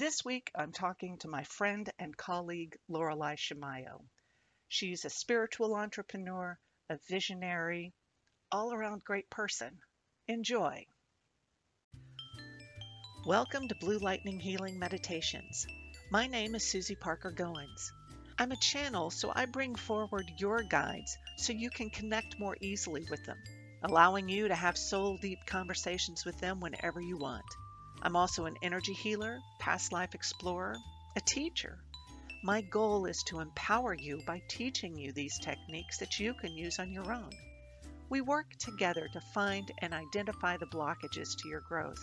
This week, I'm talking to my friend and colleague, Laureli Shimayo. She's a spiritual entrepreneur, a visionary, all around great person. Enjoy. Welcome to Blue Lightning Healing Meditations. My name is Susy Parker Goins. I'm a channel, so I bring forward your guides so you can connect more easily with them, allowing you to have soul deep conversations with them whenever you want. I'm also an energy healer, past life explorer, a teacher. My goal is to empower you by teaching you these techniques that you can use on your own. We work together to find and identify the blockages to your growth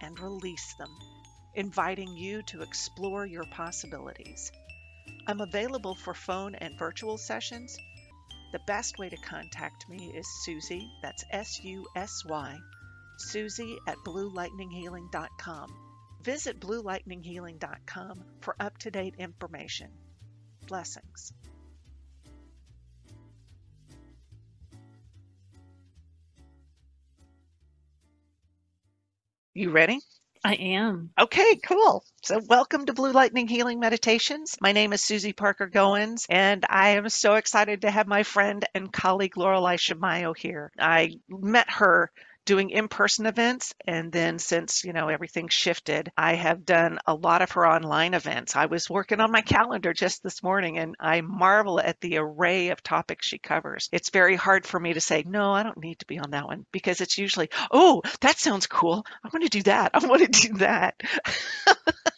and release them, inviting you to explore your possibilities. I'm available for phone and virtual sessions. The best way to contact me is Susy, that's S U S Y, Susy at bluelightninghealing.com. Visit bluelightninghealing.com for up to date information. Blessings. You ready? I am. Okay, cool. So, welcome to Blue Lightning Healing Meditations. My name is Susy Parker Goins, and I am so excited to have my friend and colleague Laureli Shimayo here. I met her doing in-person events and then since you know everything shifted i have done a lot of her online events. I was working on my calendar just this morning and i marvel at the array of topics she covers. It's very hard for me to say no i don't need to be on that one because it's usually oh that sounds cool. I want to do that. I want to do that.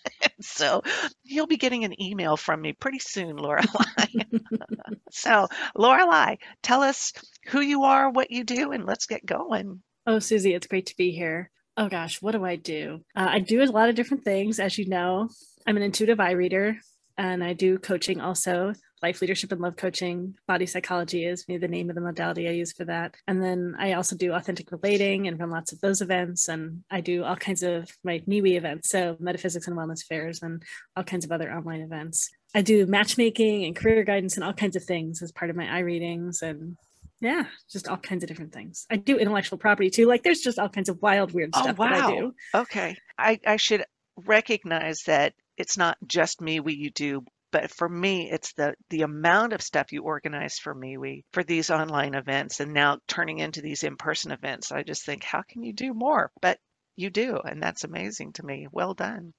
So you'll be getting an email from me pretty soon, Laureli. so, Laureli, tell us who you are, what you do, and let's get going. Oh, Susy, it's great to be here. Oh gosh, what do I do? Uh, I do a lot of different things, as you know. I'm an intuitive eye reader, and I do coaching also. Life leadership and love coaching, body psychology is the name of the modality I use for that. And then I also do authentic relating and run lots of those events. And I do all kinds of my MeWe events, so metaphysics and wellness fairs, and all kinds of other online events. I do matchmaking and career guidance and all kinds of things as part of my eye readings and yeah, just all kinds of different things. I do intellectual property too. Like there's just all kinds of wild, weird oh, stuff wow. that I do. Okay. I, I should recognize that it's not just me what you do, but for me it's the the amount of stuff you organize for MeWe for these online events and now turning into these in-person events. I just think how can you do more? But you do, and that's amazing to me. Well done.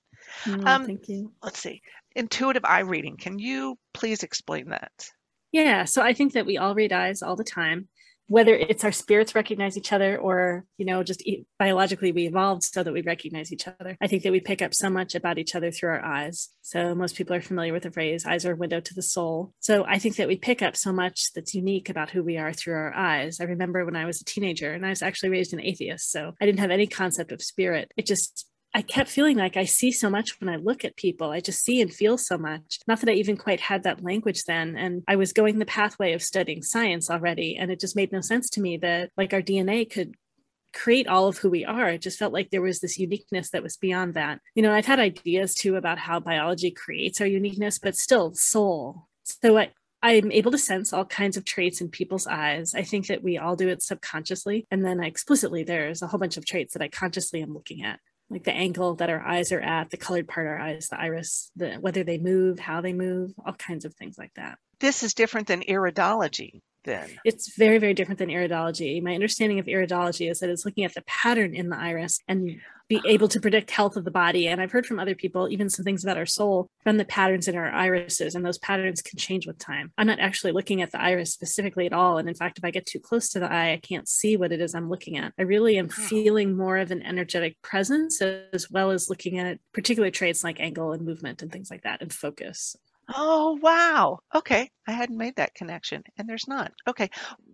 Mm, um, thank you. Let's see. Intuitive eye reading. Can you please explain that? Yeah, so I think that we all read eyes all the time, whether it's our spirits recognize each other or, you know, just biologically we evolved so that we recognize each other. I think that we pick up so much about each other through our eyes. So most people are familiar with the phrase eyes are a window to the soul. So I think that we pick up so much that's unique about who we are through our eyes. I remember when I was a teenager and I was actually raised an atheist, so I didn't have any concept of spirit. It just I kept feeling like I see so much when I look at people. I just see and feel so much. Not that I even quite had that language then. And I was going the pathway of studying science already. And it just made no sense to me that like our DNA could create all of who we are. It just felt like there was this uniqueness that was beyond that. You know, I've had ideas too about how biology creates our uniqueness, but still soul. So I, I'm able to sense all kinds of traits in people's eyes. I think that we all do it subconsciously. And then I explicitly, there's a whole bunch of traits that I consciously am looking at like the angle that our eyes are at, the colored part of our eyes, the iris, the whether they move, how they move, all kinds of things like that. This is different than iridology then? It's very, very different than iridology. My understanding of iridology is that it's looking at the pattern in the iris and be ah. able to predict health of the body. And I've heard from other people, even some things about our soul, from the patterns in our irises, and those patterns can change with time. I'm not actually looking at the iris specifically at all. And in fact, if I get too close to the eye, I can't see what it is I'm looking at. I really am ah. feeling more of an energetic presence as well as looking at particular traits like angle and movement and things like that and focus. Oh, wow. Okay. I hadn't made that connection and there's not. Okay.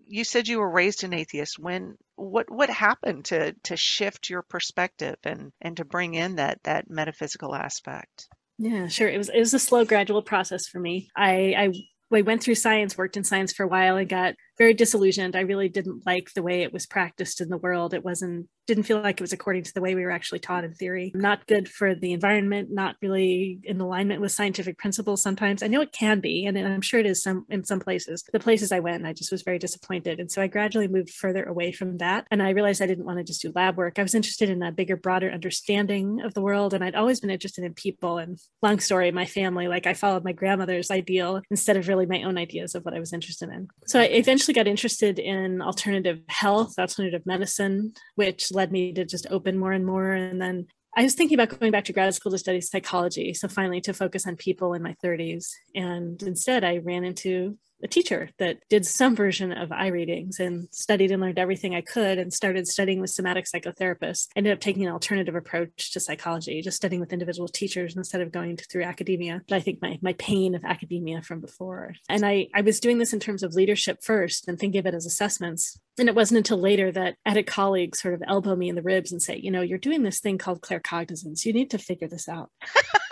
You said you were raised an atheist. When what what happened to to shift your perspective and and to bring in that that metaphysical aspect? Yeah, sure. It was it was a slow gradual process for me. I I went through science, worked in science for a while, and got very disillusioned. I really didn't like the way it was practiced in the world. It wasn't didn't feel like it was according to the way we were actually taught in theory. Not good for the environment, not really in alignment with scientific principles sometimes. I know it can be, and I'm sure it is some in some places. The places I went, I just was very disappointed. And so I gradually moved further away from that. And I realized I didn't want to just do lab work. I was interested in a bigger, broader understanding of the world. And I'd always been interested in people. And long story, my family, like I followed my grandmother's ideal instead of really my own ideas of what I was interested in. So I eventually got interested in alternative health, alternative medicine, which led me to just open more and more. And then I was thinking about going back to grad school to study psychology. So finally to focus on people in my 30s. And instead, I ran into a teacher that did some version of eye readings and studied and learned everything I could and started studying with somatic psychotherapists. I ended up taking an alternative approach to psychology, just studying with individual teachers instead of going to, through academia. But I think my, my pain of academia from before. And I, I was doing this in terms of leadership first and thinking of it as assessments. And it wasn't until later that I had a colleague sort of elbow me in the ribs and say, you know, you're doing this thing called claircognizance. You need to figure this out.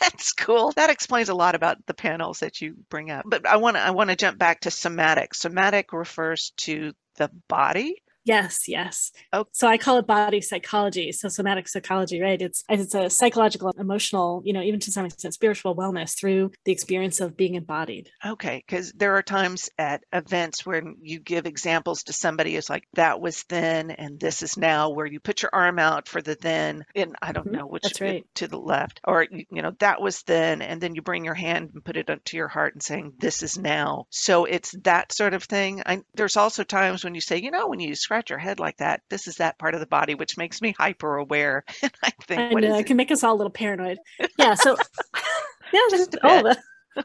That's cool. That explains a lot about the panels that you bring up. But I want to I want to jump back to somatic. Somatic refers to the body Yes, yes. Oh. So I call it body psychology. So somatic psychology, right? It's it's a psychological, emotional, you know, even to some extent spiritual wellness through the experience of being embodied. Okay, because there are times at events where you give examples to somebody it's like that was then and this is now where you put your arm out for the then and I don't mm-hmm. know which That's right. to the left or you know that was then and then you bring your hand and put it up to your heart and saying this is now. So it's that sort of thing. I, there's also times when you say, you know, when you scratch your head like that, this is that part of the body, which makes me hyper aware. And I think, I know, it can make us all a little paranoid. Yeah. So, yeah, just, all the,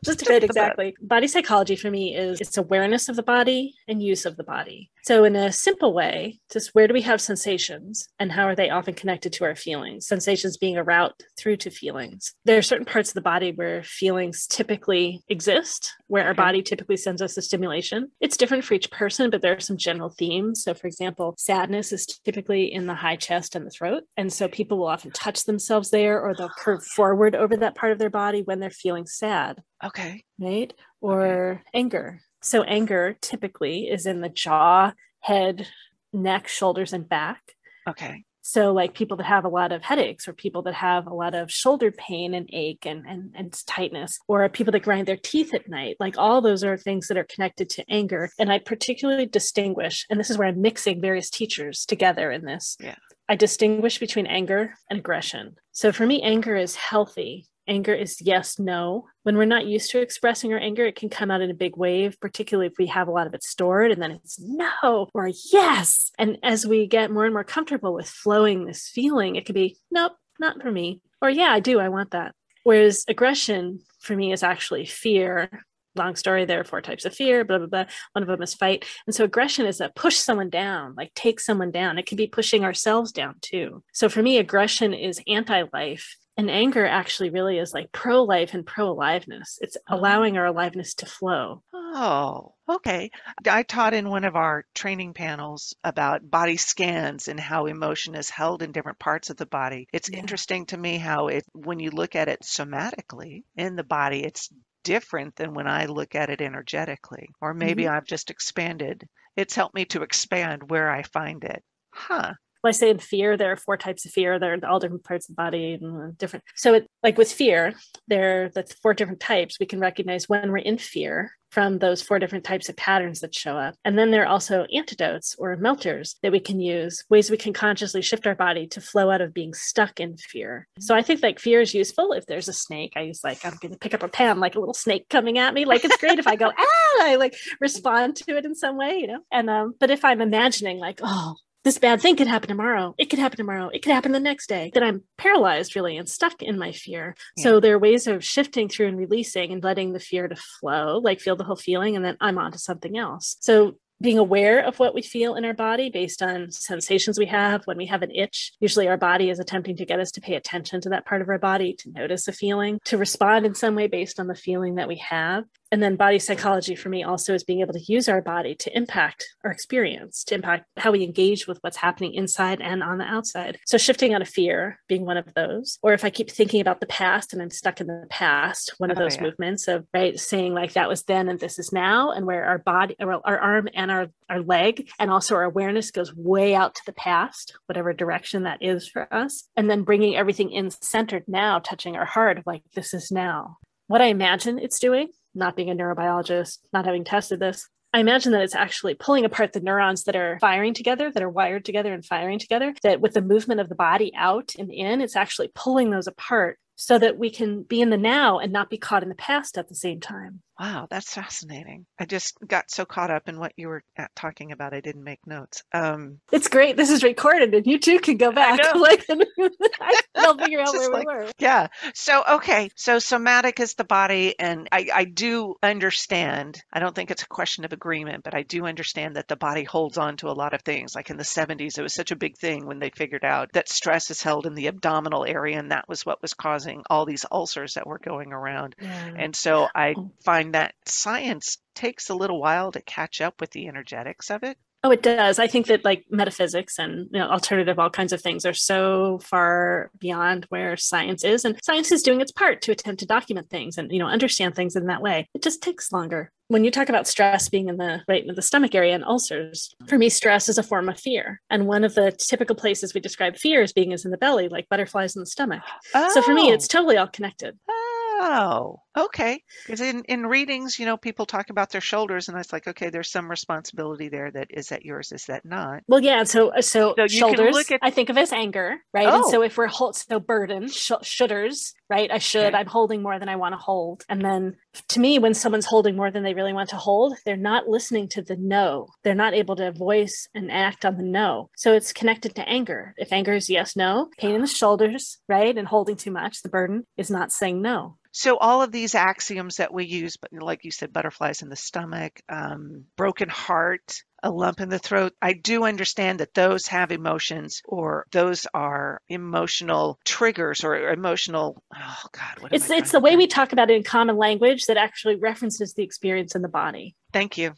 just a bit exactly body psychology for me is it's awareness of the body and use of the body so in a simple way just where do we have sensations and how are they often connected to our feelings sensations being a route through to feelings there are certain parts of the body where feelings typically exist where our body typically sends us a stimulation it's different for each person but there are some general themes so for example sadness is typically in the high chest and the throat and so people will often touch themselves there or they'll curve forward over that part of their body when they're feeling sad Okay. Right? Or okay. anger. So anger typically is in the jaw, head, neck, shoulders, and back. Okay. So, like people that have a lot of headaches, or people that have a lot of shoulder pain and ache and, and, and tightness, or people that grind their teeth at night, like all those are things that are connected to anger. And I particularly distinguish, and this is where I'm mixing various teachers together in this. Yeah. I distinguish between anger and aggression. So, for me, anger is healthy anger is yes, no. When we're not used to expressing our anger, it can come out in a big wave, particularly if we have a lot of it stored, and then it's no or yes. And as we get more and more comfortable with flowing this feeling, it could be nope, not for me. Or yeah, I do, I want that. Whereas aggression for me is actually fear. Long story, there are four types of fear, blah, blah, blah. One of them is fight. And so aggression is a push someone down, like take someone down. It can be pushing ourselves down too. So for me, aggression is anti life and anger actually really is like pro life and pro aliveness. It's oh. allowing our aliveness to flow. Oh, okay. I taught in one of our training panels about body scans and how emotion is held in different parts of the body. It's yeah. interesting to me how it, when you look at it somatically in the body, it's different than when I look at it energetically. Or maybe mm-hmm. I've just expanded. It's helped me to expand where I find it. Huh well, I say in fear, there are four types of fear. They're all different parts of the body and different. So, it, like with fear, there are the four different types. We can recognize when we're in fear from those four different types of patterns that show up. And then there are also antidotes or melters that we can use, ways we can consciously shift our body to flow out of being stuck in fear. So I think like fear is useful if there's a snake. I use like, I'm going to pick up a pen, like a little snake coming at me. Like it's great if I go, ah, I like respond to it in some way, you know? And, um, but if I'm imagining like, oh, this bad thing could happen tomorrow. It could happen tomorrow. It could happen the next day. That I'm paralyzed really and stuck in my fear. Yeah. So there are ways of shifting through and releasing and letting the fear to flow, like feel the whole feeling, and then I'm on to something else. So being aware of what we feel in our body based on sensations we have when we have an itch usually our body is attempting to get us to pay attention to that part of our body to notice a feeling to respond in some way based on the feeling that we have And then body psychology for me also is being able to use our body to impact our experience, to impact how we engage with what's happening inside and on the outside. So shifting out of fear being one of those. Or if I keep thinking about the past and I'm stuck in the past, one of oh, those yeah. movements of right saying like that was then and this is now, and where our body, our, our arm and our, our leg, and also our awareness goes way out to the past, whatever direction that is for us. And then bringing everything in centered now, touching our heart, like this is now. What I imagine it's doing not being a neurobiologist, not having tested this, I imagine that it's actually pulling apart the neurons that are firing together, that are wired together and firing together, that with the movement of the body out and in, it's actually pulling those apart so that we can be in the now and not be caught in the past at the same time. Wow, that's fascinating. I just got so caught up in what you were uh, talking about, I didn't make notes. Um, it's great. This is recorded, and you too can go back. like, they'll figure out where like, we were. Yeah. So, okay. So, somatic is the body, and I, I do understand. I don't think it's a question of agreement, but I do understand that the body holds on to a lot of things. Like in the 70s, it was such a big thing when they figured out that stress is held in the abdominal area, and that was what was causing all these ulcers that were going around. Yeah. And so, I oh. find that science takes a little while to catch up with the energetics of it. Oh, it does. I think that like metaphysics and you know, alternative, all kinds of things are so far beyond where science is, and science is doing its part to attempt to document things and you know understand things in that way. It just takes longer. When you talk about stress being in the right in the stomach area and ulcers, for me, stress is a form of fear, and one of the typical places we describe fear as being is in the belly, like butterflies in the stomach. Oh. So for me, oh. it's oh. totally all connected. Oh, okay. Because in, in readings, you know, people talk about their shoulders, and it's like, okay, there's some responsibility there. That is that yours? Is that not? Well, yeah. So, uh, so, so shoulders, at... I think of as anger, right? Oh. And so, if we're hold, so burden, sh- shoulders, right? I should. Okay. I'm holding more than I want to hold. And then, to me, when someone's holding more than they really want to hold, they're not listening to the no. They're not able to voice and act on the no. So it's connected to anger. If anger is yes, no, pain in the shoulders, right, and holding too much, the burden is not saying no. So all of these axioms that we use, but like you said, butterflies in the stomach, um, broken heart, a lump in the throat. I do understand that those have emotions or those are emotional triggers or emotional. Oh God, it's it's the way we talk about it in common language that actually references the experience in the body. Thank you.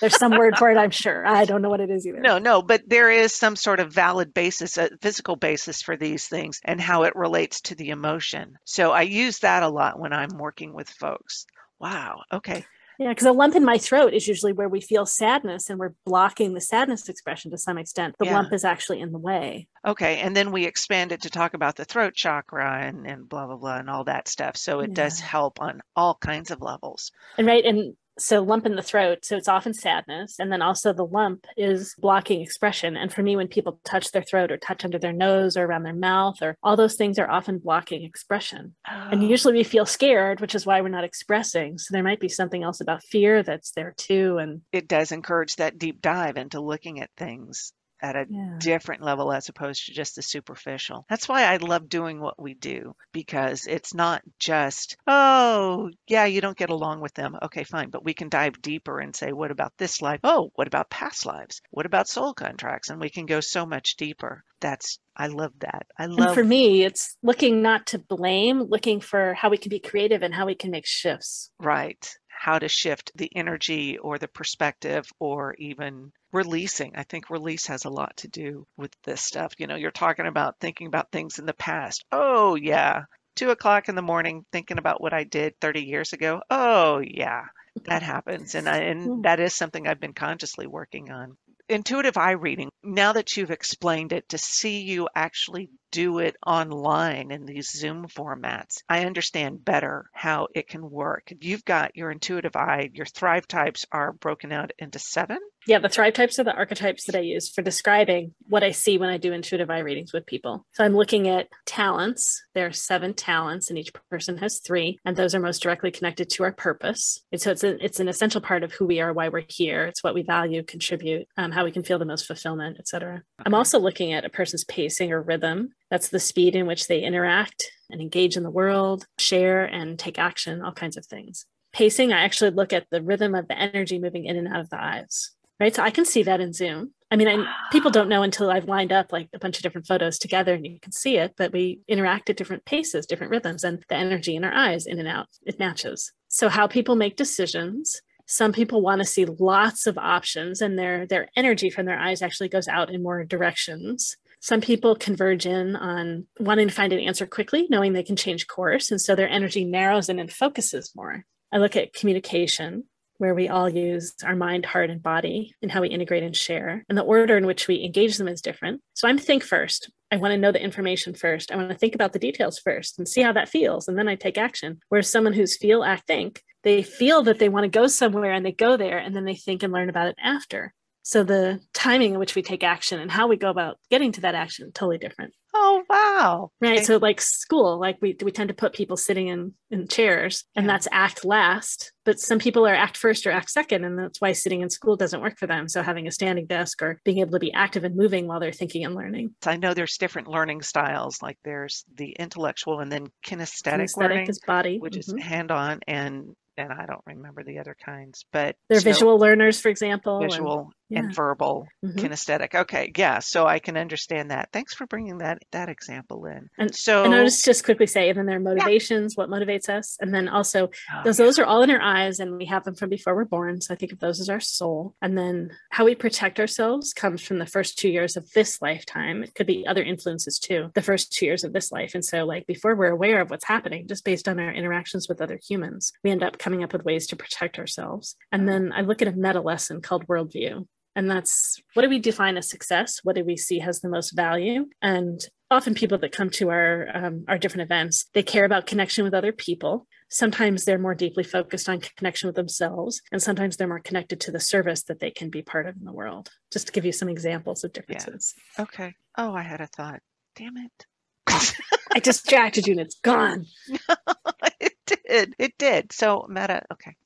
There's some word for it, I'm sure. I don't know what it is either. No, no, but there is some sort of valid basis, a physical basis for these things and how it relates to the emotion. So I use that a lot when I'm working with folks. Wow. Okay. Yeah, because a lump in my throat is usually where we feel sadness and we're blocking the sadness expression to some extent. The yeah. lump is actually in the way. Okay. And then we expand it to talk about the throat chakra and, and blah, blah, blah, and all that stuff. So it yeah. does help on all kinds of levels. And right. And so lump in the throat so it's often sadness and then also the lump is blocking expression. And for me when people touch their throat or touch under their nose or around their mouth or all those things are often blocking expression. Oh. and usually we feel scared which is why we're not expressing. So there might be something else about fear that's there too and it does encourage that deep dive into looking at things at a yeah. different level as opposed to just the superficial. That's why I love doing what we do because it's not just, oh, yeah, you don't get along with them. Okay, fine. But we can dive deeper and say, what about this life? Oh, what about past lives? What about soul contracts? And we can go so much deeper. That's I love that. I love and for me, it's looking not to blame, looking for how we can be creative and how we can make shifts. Right how to shift the energy or the perspective or even releasing. I think release has a lot to do with this stuff. You know, you're talking about thinking about things in the past. Oh, yeah. Two o'clock in the morning thinking about what I did 30 years ago. Oh, yeah. That happens. And, I, and hmm. that is something I've been consciously working on intuitive eye reading, now that you've explained it, to see you actually do it online in these Zoom formats, I understand better how it can work. You've got your intuitive eye, your thrive types are broken out into seven. Yeah, the thrive types are the archetypes that I use for describing what I see when I do intuitive eye readings with people. So I'm looking at talents. There are seven talents, and each person has three, and those are most directly connected to our purpose. And so it's a, it's an essential part of who we are, why we're here. It's what we value, contribute, um, how we can feel the most fulfillment, etc. Okay. I'm also looking at a person's pacing or rhythm. That's the speed in which they interact and engage in the world, share and take action, all kinds of things. Pacing, I actually look at the rhythm of the energy moving in and out of the eyes, right? So I can see that in Zoom. I mean, I, people don't know until I've lined up like a bunch of different photos together and you can see it, but we interact at different paces, different rhythms, and the energy in our eyes in and out, it matches. So, how people make decisions. Some people want to see lots of options, and their their energy from their eyes actually goes out in more directions. Some people converge in on wanting to find an answer quickly, knowing they can change course, and so their energy narrows in and focuses more. I look at communication, where we all use our mind, heart, and body and how we integrate and share. And the order in which we engage them is different. So I'm think first. I want to know the information first. I want to think about the details first and see how that feels. And then I take action. Whereas someone who's feel, act, think, they feel that they want to go somewhere and they go there and then they think and learn about it after. So the timing in which we take action and how we go about getting to that action totally different. Oh wow. Right. Okay. So like school, like we we tend to put people sitting in in chairs and Yeah. that's act last, but some people are act first or act second and that's why sitting in school doesn't work for them. So having a standing desk or being able to be active and moving while they're thinking and learning. I know there's different learning styles. Like there's the intellectual and then kinesthetic, Kinesthetic learning, is body. which is Mhm. hand-on and and I don't remember the other kinds, but they're so visual learners, for example. visual yeah. and verbal Mhm. kinesthetic. Okay, yeah, so I can understand that. Thanks for bringing that that example in. And- so And I'll just, just quickly say, and then their motivations, what motivates us. And then also oh, those those are all in our eyes and we have them from before we're born so i think of those as our soul and then how we protect ourselves comes from the first two years of this lifetime it could be other influences too the first two years of this life and so like before we're aware of what's happening just based on our interactions with other humans we end up coming up with ways to protect ourselves and then i look at a meta lesson called worldview and that's what do we define as success what do we see has the most value and often people that come to our um, our different events they care about connection with other people sometimes they're more deeply focused on connection with themselves and sometimes they're more connected to the service that they can be part of in the world just to give you some examples of differences okay. Oh, I had a thought. Damn it. i distracted you and it's gone it did. It did. So meta. Okay.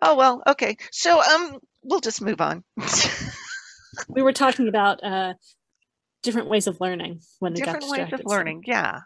Oh well. Okay. So um, we'll just move on. we were talking about uh different ways of learning when we got Different ways distracted of learning. Yeah,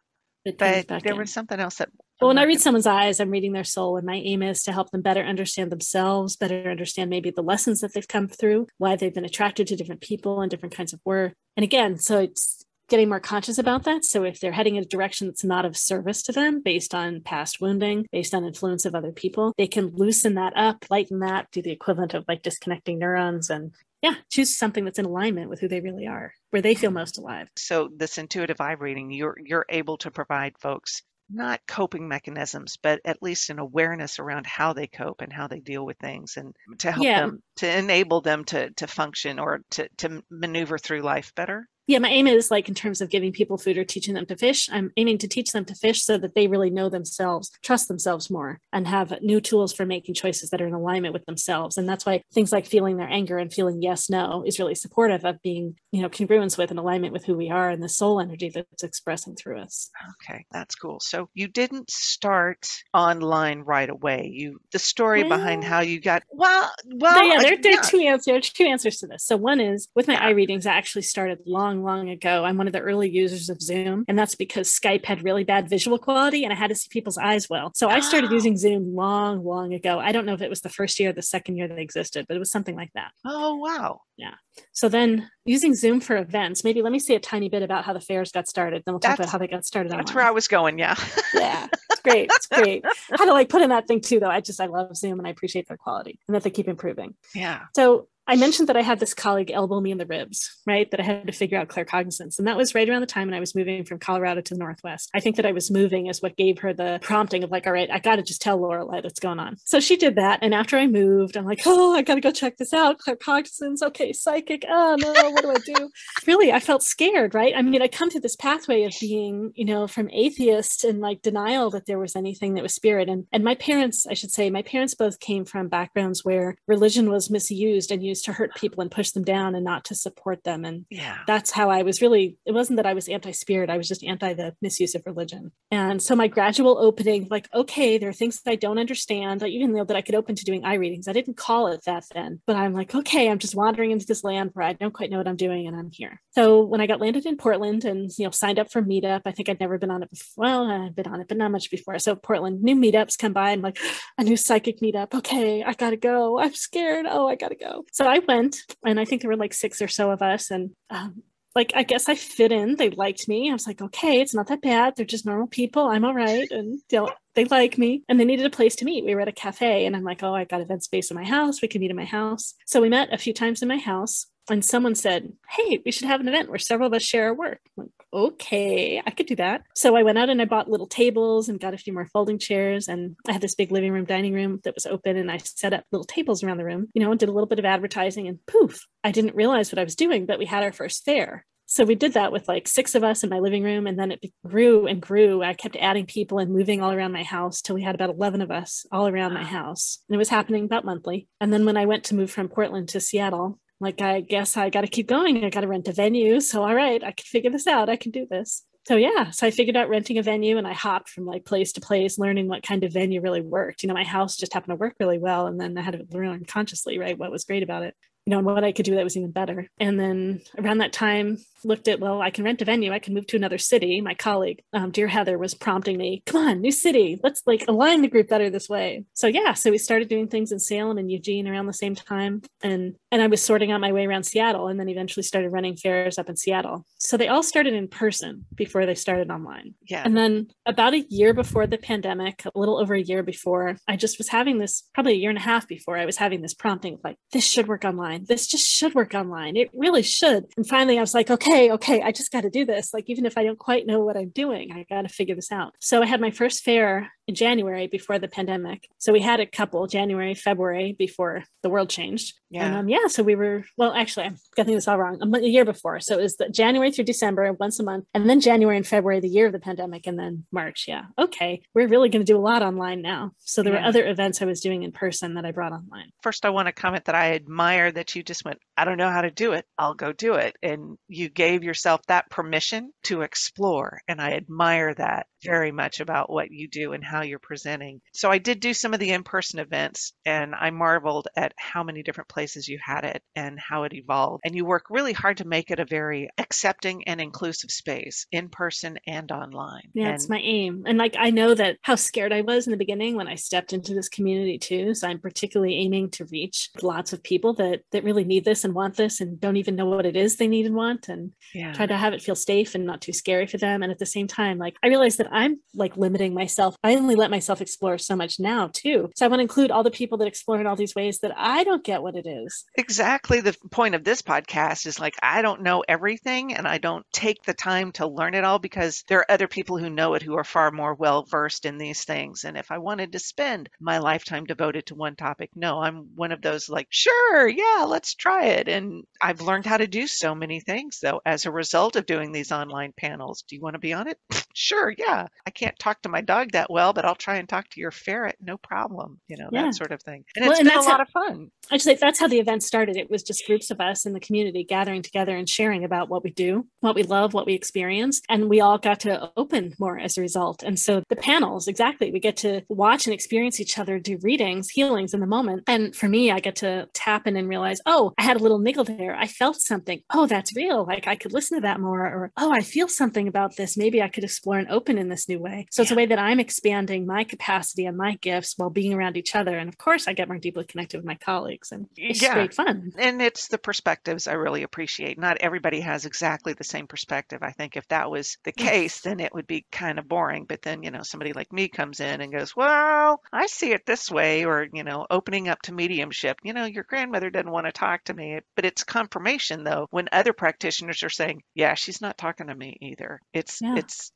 so comes but there in. was something else that. Well, when I read someone's eyes, I'm reading their soul, and my aim is to help them better understand themselves, better understand maybe the lessons that they've come through, why they've been attracted to different people and different kinds of work. And again, so it's getting more conscious about that. So if they're heading in a direction that's not of service to them based on past wounding, based on influence of other people, they can loosen that up, lighten that, do the equivalent of like disconnecting neurons and yeah, choose something that's in alignment with who they really are, where they feel most alive. so this intuitive eye reading, you're you're able to provide folks not coping mechanisms, but at least an awareness around how they cope and how they deal with things, and to help Yeah. them to enable them to to function or to to maneuver through life better. Yeah, my aim is like in terms of giving people food or teaching them to fish, I'm aiming to teach them to fish so that they really know themselves, trust themselves more, and have new tools for making choices that are in alignment with themselves. And that's why things like feeling their anger and feeling yes, no is really supportive of being, you know, congruence with and alignment with who we are and the soul energy that's expressing through us. Okay, that's cool. So you didn't start online right away. You the story behind how you got well, well, There- yeah, there, there are two answers. There are two answers to this. So one is with my eye readings, I actually started long, long ago. I'm one of the early users of Zoom, and that's because Skype had really bad visual quality, and I had to see people's eyes well. So I started Oh. using Zoom long, long ago. I don't know if it was the first year or the second year it existed, but it was something like that. Oh wow. Yeah. So then using Zoom for events, maybe let me say a tiny bit about how the fairs got started. Then we'll talk about how they got started. That's online. where I was going. Yeah. yeah it's great it's great how to like put in that thing too though i just i love zoom and i appreciate their quality and that they keep improving yeah. so I mentioned that I had this colleague elbow me in the ribs, right? That I had to figure out claircognizance. And that was right around the time when I was moving from Colorado to the Northwest. I think that I was moving is what gave her the prompting of like, all right, I got to just tell Laureli what's going on. So she did that. And after I moved, I'm like, oh, I got to go check this out. Claircognizance. Okay. Psychic. Oh, no. What do I do? really, I felt scared, right? I mean, I come to this pathway of being, you know, from atheist and like denial that there was anything that was spirit. And, and my parents, I should say, my parents both came from backgrounds where religion was misused and used to hurt people and push them down and not to support them. And Yeah. that's how I was really, it wasn't that I was anti spirit, I was just anti the misuse of religion. And so my gradual opening, like, okay, there are things that I don't understand. Like, even though that I could open to doing eye readings, I didn't call it that then, but I'm like, okay, I'm just wandering into this land where I don't quite know what I'm doing and I'm here. So when I got landed in Portland and, you know, signed up for Meetup, I think I'd never been on it before. Well, I've been on it, but not much before. So Portland, new meetups come by and like, a new psychic meetup. Okay, I gotta go. I'm scared. Oh, I gotta go. So I went, and I think there were like six or so of us, and um, like I guess I fit in. They liked me. I was like, okay, it's not that bad. They're just normal people. I'm all right. And you know, they like me and they needed a place to meet. We were at a cafe and I'm like, oh, I've got event space in my house. We can meet in my house. So we met a few times in my house and someone said, Hey, we should have an event where several of us share our work. I'm like, okay, I could do that. So I went out and I bought little tables and got a few more folding chairs. And I had this big living room, dining room that was open. And I set up little tables around the room, you know, and did a little bit of advertising. And poof, I didn't realize what I was doing, but we had our first fair. So we did that with like six of us in my living room, and then it grew and grew. I kept adding people and moving all around my house till we had about 11 of us all around my house. And it was happening about monthly. And then when I went to move from Portland to Seattle, like, I guess I got to keep going. I got to rent a venue. So, all right, I can figure this out. I can do this. So, yeah. So I figured out renting a venue and I hopped from like place to place, learning what kind of venue really worked. You know, my house just happened to work really well. And then I had to learn consciously, right, what was great about it you know, and what I could do that was even better. And then around that time, looked at, well, I can rent a venue. I can move to another city. My colleague, um, dear Heather, was prompting me, come on, new city. Let's like align the group better this way. So yeah, so we started doing things in Salem and Eugene around the same time. And and I was sorting out my way around Seattle and then eventually started running fairs up in Seattle. So they all started in person before they started online. Yeah. And then about a year before the pandemic, a little over a year before, I just was having this probably a year and a half before I was having this prompting of like, this should work online. This just should work online. It really should. And finally I was like, okay, okay, I just got to do this. Like, even if I don't quite know what I'm doing, I got to figure this out. So I had my first fair January before the pandemic. So we had a couple January, February before the world changed. Yeah. And um, yeah, so we were, well, actually, I'm getting this all wrong. A, year before. So it was the January through December, once a month, and then January and February, the year of the pandemic, and then March. Yeah. Okay. We're really going to do a lot online now. So there yeah. were other events I was doing in person that I brought online. First, I want to comment that I admire that you just went, I don't know how to do it. I'll go do it. And you gave yourself that permission to explore. And I admire that very much about what you do and how you're presenting. So I did do some of the in-person events and I marveled at how many different places you had it and how it evolved. And you work really hard to make it a very accepting and inclusive space in person and online. Yeah, and it's my aim. And like I know that how scared I was in the beginning when I stepped into this community too. So I'm particularly aiming to reach lots of people that that really need this and want this and don't even know what it is they need and want and yeah. try to have it feel safe and not too scary for them. And at the same time, like I realize that I'm like limiting myself. I only let myself explore so much now, too. So I want to include all the people that explore in all these ways that I don't get what it is. Exactly. The point of this podcast is like, I don't know everything and I don't take the time to learn it all because there are other people who know it who are far more well versed in these things. And if I wanted to spend my lifetime devoted to one topic, no, I'm one of those like, sure, yeah, let's try it. And I've learned how to do so many things though as a result of doing these online panels. Do you want to be on it? sure, yeah. I can't talk to my dog that well, but I'll try and talk to your ferret, no problem. You know, yeah. that sort of thing. And well, it's and been a lot how, of fun. I just say that's how the event started. It was just groups of us in the community gathering together and sharing about what we do, what we love, what we experience. And we all got to open more as a result. And so the panels, exactly, we get to watch and experience each other do readings, healings in the moment. And for me, I get to tap in and realize, oh, I had a little niggle there. I felt something. Oh, that's real. Like I could listen to that more. Or, oh, I feel something about this. Maybe I could explore and open in this new way. So yeah. it's a way that I'm expanding my capacity and my gifts while being around each other. And of course, I get more deeply connected with my colleagues, and it's yeah. great fun. And it's the perspectives I really appreciate. Not everybody has exactly the same perspective. I think if that was the case, then it would be kind of boring. But then, you know, somebody like me comes in and goes, Well, I see it this way, or, you know, opening up to mediumship. You know, your grandmother doesn't want to talk to me. But it's confirmation, though, when other practitioners are saying, Yeah, she's not talking to me either. It's, yeah. it's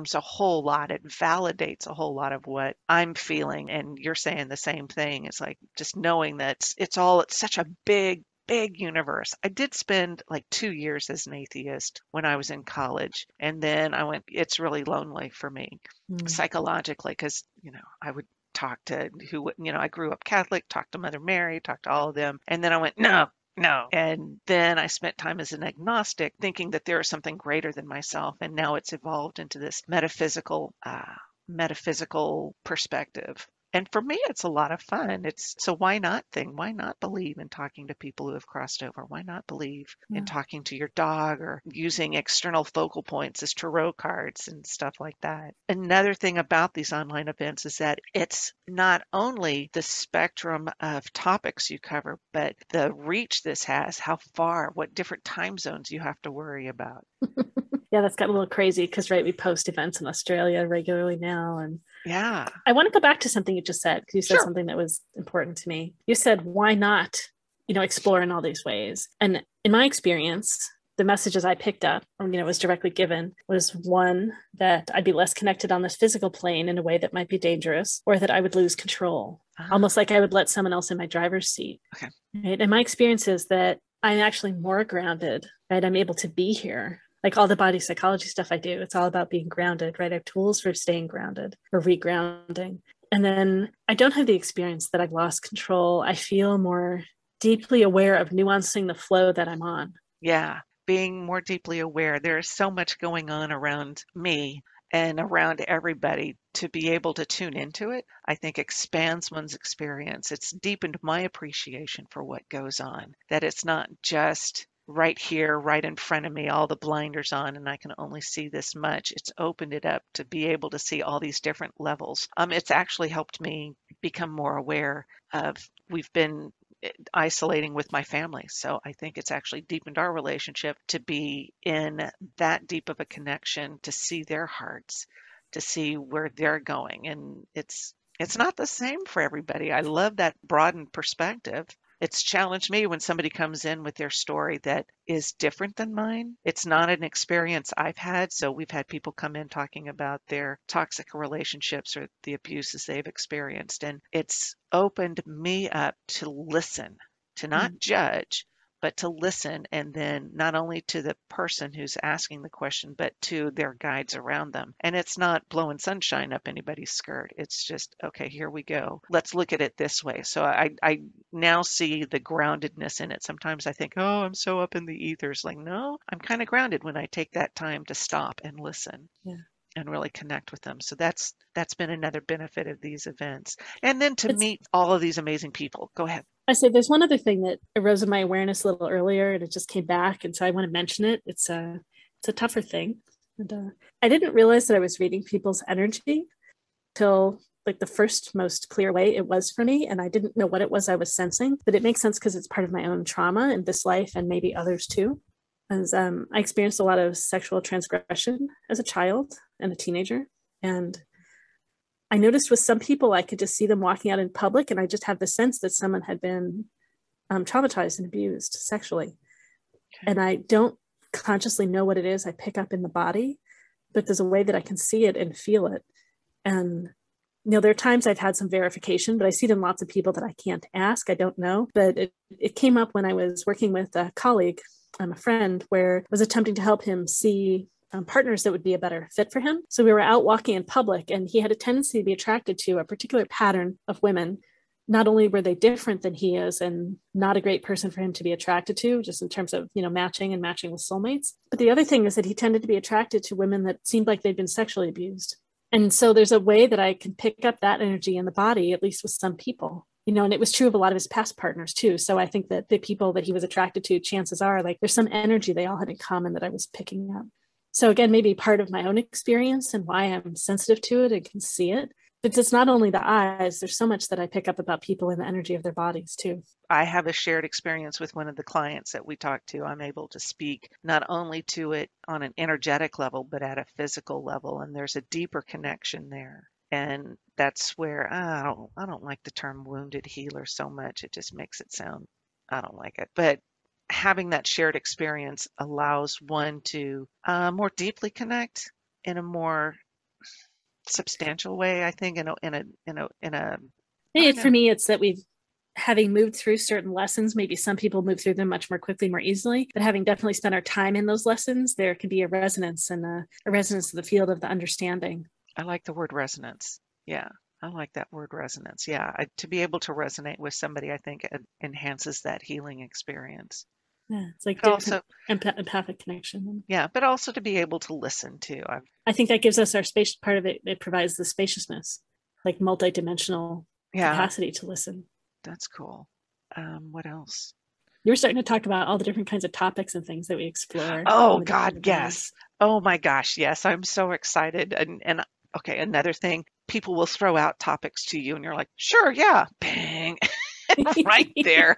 confirms a whole lot. It validates a whole lot of what I'm feeling. And you're saying the same thing. It's like just knowing that it's, it's all, it's such a big, big universe. I did spend like two years as an atheist when I was in college. And then I went, it's really lonely for me mm. psychologically because, you know, I would talk to who, you know, I grew up Catholic, talked to Mother Mary, talked to all of them. And then I went, no, no. And then I spent time as an agnostic thinking that there is something greater than myself. And now it's evolved into this metaphysical, uh, metaphysical perspective and for me it's a lot of fun. It's so why not thing why not believe in talking to people who have crossed over? Why not believe yeah. in talking to your dog or using external focal points as tarot cards and stuff like that? Another thing about these online events is that it's not only the spectrum of topics you cover but the reach this has how far what different time zones you have to worry about Yeah, that's gotten a little crazy because, right, we post events in Australia regularly now. And yeah. I want to go back to something you just said because you said Sure. something that was important to me. You said, why not, you know, explore in all these ways? And in my experience, the messages I picked up, or, you know, was directly given was one that I'd be less connected on this physical plane in a way that might be dangerous, or that I would lose control, Ah. almost like I would let someone else in my driver's seat. Okay. Right. And my experience is that I'm actually more grounded, right? I'm able to be here. Like all the body psychology stuff I do, it's all about being grounded, right? I have tools for staying grounded or regrounding. And then I don't have the experience that I've lost control. I feel more deeply aware of nuancing the flow that I'm on. Yeah, being more deeply aware. There's so much going on around me and around everybody to be able to tune into it, I think expands one's experience. It's deepened my appreciation for what goes on, that it's not just right here, right in front of me, all the blinders on, and I can only see this much. It's opened it up to be able to see all these different levels. Um, it's actually helped me become more aware of, we've been isolating with my family. So I think it's actually deepened our relationship to be in that deep of a connection, to see their hearts, to see where they're going. And it's it's not the same for everybody. I love that broadened perspective. It's challenged me when somebody comes in with their story that is different than mine. It's not an experience I've had. So we've had people come in talking about their toxic relationships or the abuses they've experienced. And it's opened me up to listen, to not mm-hmm. judge, but to listen. And then not only to the person who's asking the question, but to their guides around them. And it's not blowing sunshine up anybody's skirt. It's just, okay, here we go. Let's look at it this way. So I, I now see the groundedness in it. Sometimes I think, oh, I'm so up in the ethers. Like, no, I'm kind of grounded when I take that time to stop and listen. Yeah. And really connect with them. So that's that's been another benefit of these events. And then to It's- meet all of these amazing people. Go ahead. I say there's one other thing that arose in my awareness a little earlier, and it just came back, and so I want to mention it. It's a it's a tougher thing, and uh, I didn't realize that I was reading people's energy till like the first most clear way it was for me, and I didn't know what it was I was sensing. But it makes sense because it's part of my own trauma in this life, and maybe others too. As um, I experienced a lot of sexual transgression as a child and a teenager, and I noticed with some people, I could just see them walking out in public, and I just have the sense that someone had been um, traumatized and abused sexually. Okay. And I don't consciously know what it is I pick up in the body, but there's a way that I can see it and feel it. And you know, there are times I've had some verification, but I see it in lots of people that I can't ask. I don't know. But it, it came up when I was working with a colleague, um, a friend, where I was attempting to help him see um, partners that would be a better fit for him. So we were out walking in public, and he had a tendency to be attracted to a particular pattern of women. Not only were they different than he is, and not a great person for him to be attracted to, just in terms of you know matching and matching with soulmates. But the other thing is that he tended to be attracted to women that seemed like they'd been sexually abused. And so there's a way that I can pick up that energy in the body, at least with some people you know, and it was true of a lot of his past partners too. So I think that the people that he was attracted to, chances are like there's some energy they all had in common that I was picking up. So again, maybe part of my own experience and why I'm sensitive to it and can see it. But it's not only the eyes, there's so much that I pick up about people and the energy of their bodies too. I have a shared experience with one of the clients that we talked to. I'm able to speak not only to it on an energetic level, but at a physical level. And there's a deeper connection there. And that's where I don't I don't like the term wounded healer so much. It just makes it sound I don't like it. But having that shared experience allows one to uh, more deeply connect in a more substantial way. I think in a in a in a in a for me, it's that we've having moved through certain lessons, maybe some people move through them much more quickly, more easily, but having definitely spent our time in those lessons, there can be a resonance and a, a resonance of the field of the understanding. I like the word resonance. Yeah, I like that word resonance. Yeah, I, to be able to resonate with somebody, I think it enhances that healing experience. Yeah, it's like also, empath- empathic connection. yeah, but also to be able to listen to. I think that gives us our space. Part of it, it provides the spaciousness, like multidimensional yeah, capacity to listen. that's cool. Um, what else? You were starting to talk about all the different kinds of topics and things that we explore. Oh God, yes. Oh my gosh, yes. I'm so excited. And and okay, another thing, people will throw out topics to you, and you're like, sure, yeah. right there.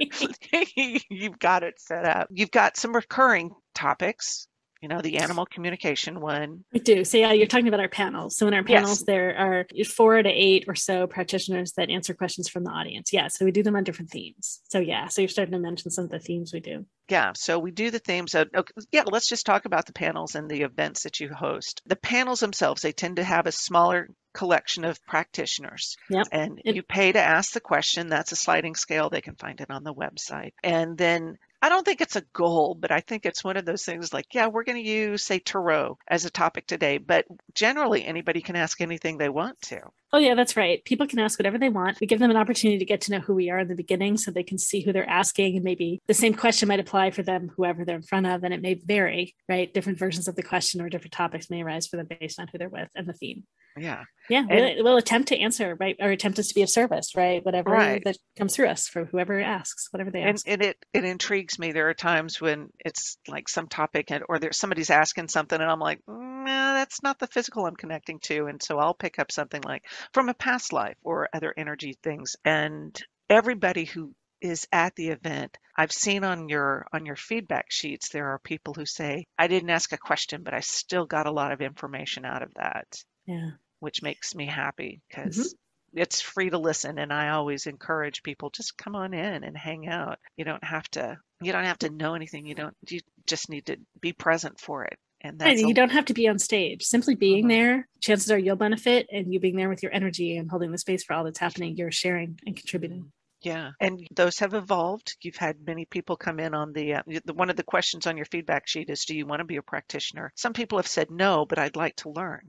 You've got it set up. You've got some recurring topics you know, the animal communication one. We do. So, yeah, you're talking about our panels. So, in our panels, Yes. there are four to eight or so practitioners that answer questions from the audience. Yeah. So, we do them on different themes. So, yeah. So, you're starting to mention some of the themes we do. Yeah, so we do the themes of, okay, yeah, let's just talk about the panels and the events that you host. The panels themselves, they tend to have a smaller collection of practitioners. Yep. And It- you pay to ask the question. That's a sliding scale. They can find it on the website. And then I don't think it's a goal, but I think it's one of those things like, yeah, we're going to use, say, Tarot as a topic today, but generally anybody can ask anything they want to. Oh, yeah, that's right. People can ask whatever they want. We give them an opportunity to get to know who we are in the beginning so they can see who they're asking. And maybe the same question might apply for them, whoever they're in front of. And it may vary, right? Different versions of the question or different topics may arise for them based on who they're with and the theme. Yeah. Yeah, we'll, we'll attempt to answer, right? Or attempt us to be of service, right? Whatever Right. that comes through us for whoever asks, whatever they And, ask. and it, it intrigues me. There are times when it's like some topic and, or there's somebody's asking something and I'm like, "Mm, that's not the physical I'm connecting to. And so I'll pick up something like from a past life or other energy things. And everybody who is at the event, I've seen on your on your feedback sheets, there are people who say, I didn't ask a question, but I still got a lot of information out of that, yeah. which makes me happy mm-hmm. because it's free to listen and i always encourage people just come on in and hang out you don't have to you don't have to know anything you don't you just need to be present for it and and a- you don't have to be on stage. Simply being Mhm. there, chances are you'll benefit, and you being there with your energy and holding the space for all that's happening, you're sharing and contributing. yeah and those have evolved you've had many people come in on the, uh, the one of the questions on your feedback sheet is do you want to be a practitioner some people have said no but i'd like to learn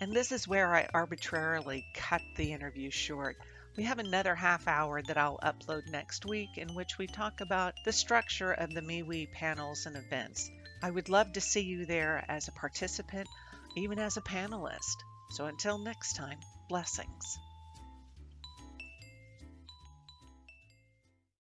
and this is where i arbitrarily cut the interview short We have another half hour that I'll upload next week in which we talk about the structure of the MeWe panels and events. I would love to see you there as a participant, even as a panelist. So until next time, blessings.